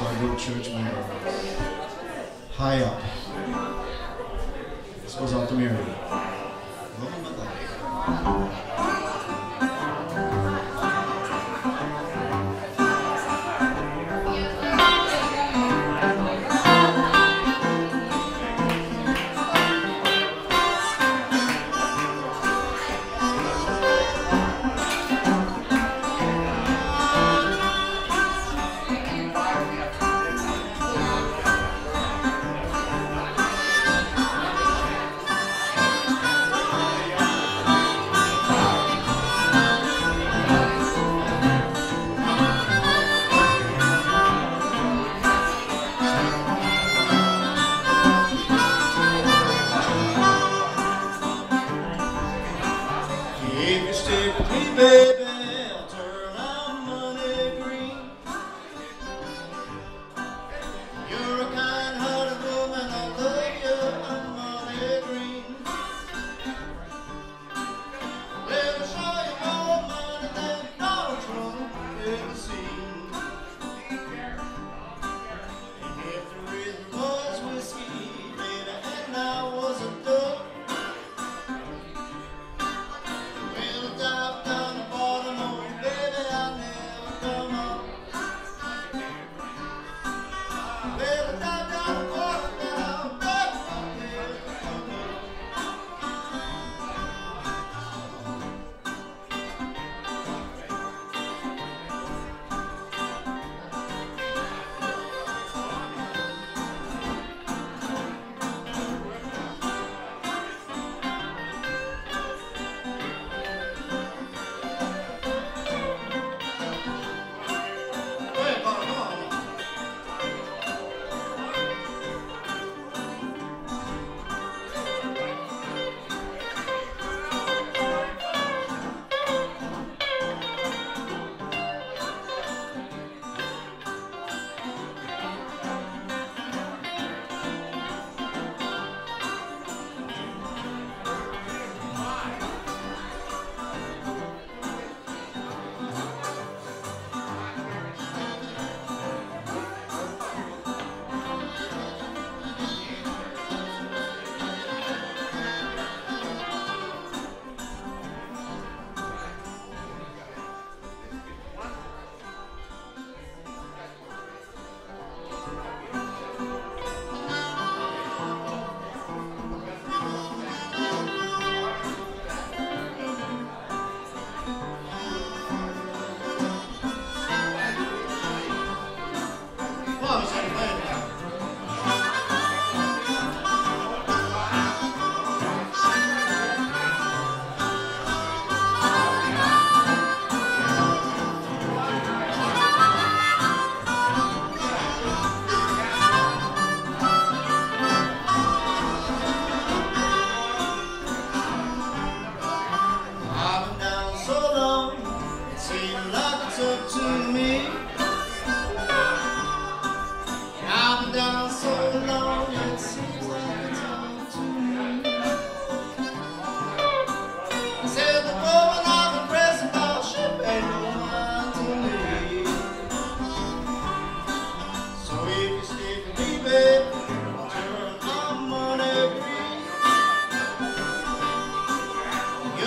So I to church more high up. This goes out to Mary. Love him, but like.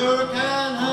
sure can